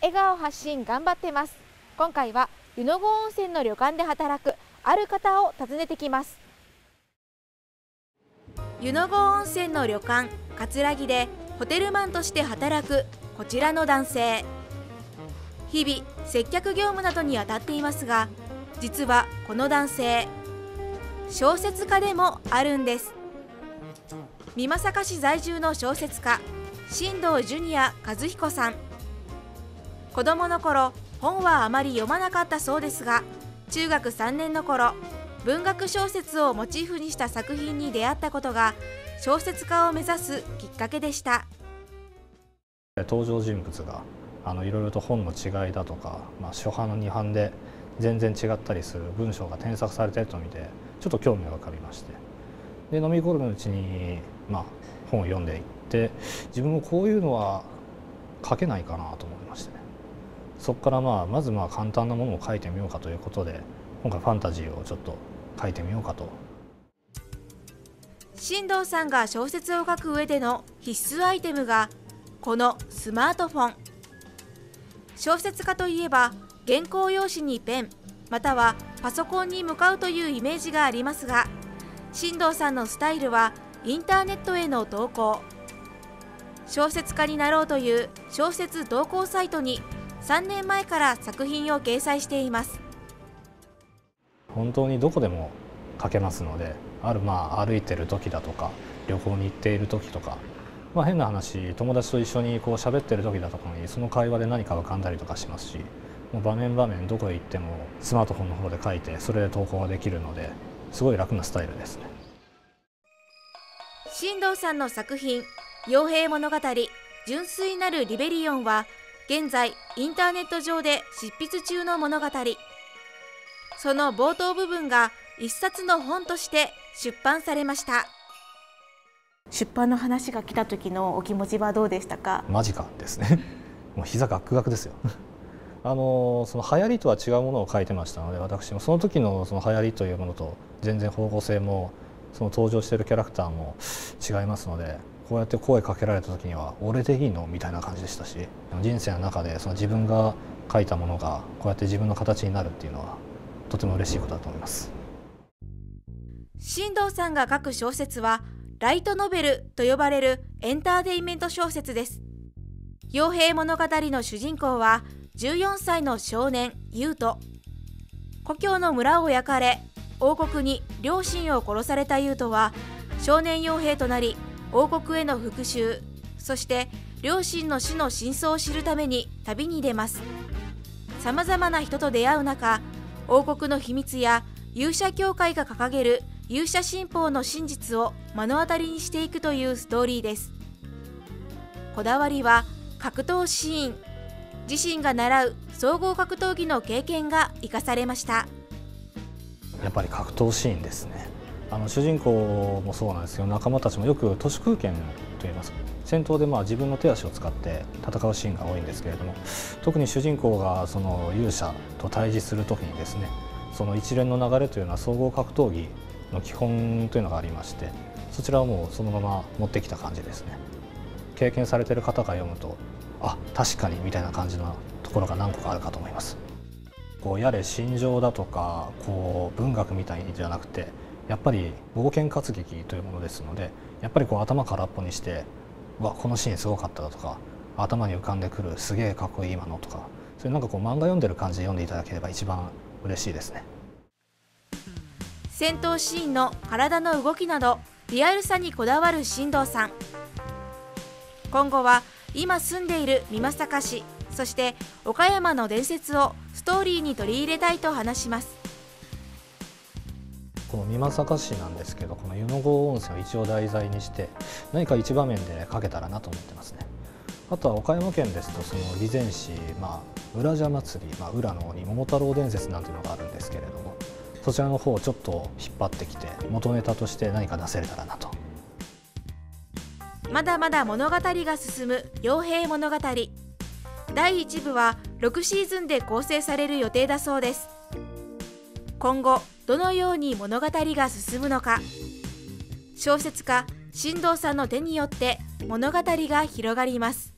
笑顔発信頑張ってます。今回は湯の郷温泉の旅館で働くある方を訪ねてきます。湯の郷温泉の旅館葛城でホテルマンとして働くこちらの男性。日々接客業務などに当たっていますが実はこの男性小説家でもあるんです。美作市在住の小説家新藤ジュニア和彦さん。子供の頃本はあまり読まなかったそうですが中学3年の頃文学小説をモチーフにした作品に出会ったことが小説家を目指すきっかけでした。登場人物があのいろいろと本の違いだとか、まあ、初版の二版で全然違ったりする文章が添削されていると見てちょっと興味が浮かびまして。で飲み込むうちに、まあ、本を読んでいって自分もこういうのは書けないかなと思いましてね。そこからまあまずまあ簡単なものを書いてみようかということで今回ファンタジーをちょっと書いてみようかと。新藤さんが小説を書く上での必須アイテムがこのスマートフォン。小説家といえば原稿用紙にペンまたはパソコンに向かうというイメージがありますが新藤さんのスタイルはインターネットへの投稿。小説家になろうという小説投稿サイトに3年前から作品を掲載しています。本当にどこでも書けますのであるまあ歩いてる時だとか旅行に行っている時とか、まあ、変な話友達と一緒にこう喋ってる時だとかにその会話で何か浮かんだりとかしますしもう場面場面どこへ行ってもスマートフォンの方で書いてそれで投稿ができるのですごい楽なスタイルですね。新藤さんの作品「傭兵物語純粋なるリベリオン」は現在インターネット上で執筆中の物語。その冒頭部分が一冊の本として出版されました。出版の話が来た時のお気持ちはどうでしたか？マジかですね。もう膝ガクガクですよ。あのその流行りとは違うものを書いてましたので私も。その時のその流行りというものと全然方向性もその登場しているキャラクターも違いますのでこうやって声かけられた時には「俺でいいの?」みたいな感じでしたし人生の中でその自分が書いたものがこうやって自分の形になるっていうのはとても嬉しいことだと思います。新藤さんが書く小説はライトノベルと呼ばれるエンターテインメント小説です。傭兵物語の主人公は14歳の少年優斗故郷の村を焼かれ王国に両親を殺された優斗は少年傭兵となり王国への復讐そして両親の死の真相を知るために旅に出ます。さまざまな人と出会う中王国の秘密や勇者協会が掲げる勇者新法の真実を目の当たりにしていくというストーリーです。こだわりは格闘シーン自身が習う総合格闘技の経験が生かされました。やっぱり格闘シーンですね。あの主人公もそうなんですけど仲間たちもよく都市空間といいますか戦闘でまあ自分の手足を使って戦うシーンが多いんですけれども特に主人公がその勇者と対峙する時にですねその一連の流れというのは総合格闘技の基本というのがありましてそちらをもうそのまま持ってきた感じですね経験されてる方が読むとあ確かにみたいな感じのところが何個かあるかと思います。こうやれ心情だとかこう文学みたいじゃなくてやっぱり冒険活劇というものですのでやっぱりこう頭空っぽにして「わこのシーンすごかった」だとか頭に浮かんでくる「すげえかっこいい今の」とかそういうなんかこう漫画読んでる感じで読んでいただければ一番嬉しいですね。戦闘シーンの体の動きなどリアルさにこだわる進藤さん。今後は今住んでいる美作市そして岡山の伝説をストーリーに取り入れたいと話します。この美作市なんですけどこの湯の郷温泉を一応題材にして何か一場面で書けたらなと思ってますね。あとは岡山県ですとその備前市、まあ、浦社祭り、まあ、浦のに桃太郎伝説なんていうのがあるんですけれどもそちらの方をちょっと引っ張ってきて元ネタとして何か出せれたらなと。まだまだ物語が進む傭兵物語。第1部は6シーズンで構成される予定だそうです。今後どのように物語が進むのか。小説家新藤さんの手によって物語が広がります。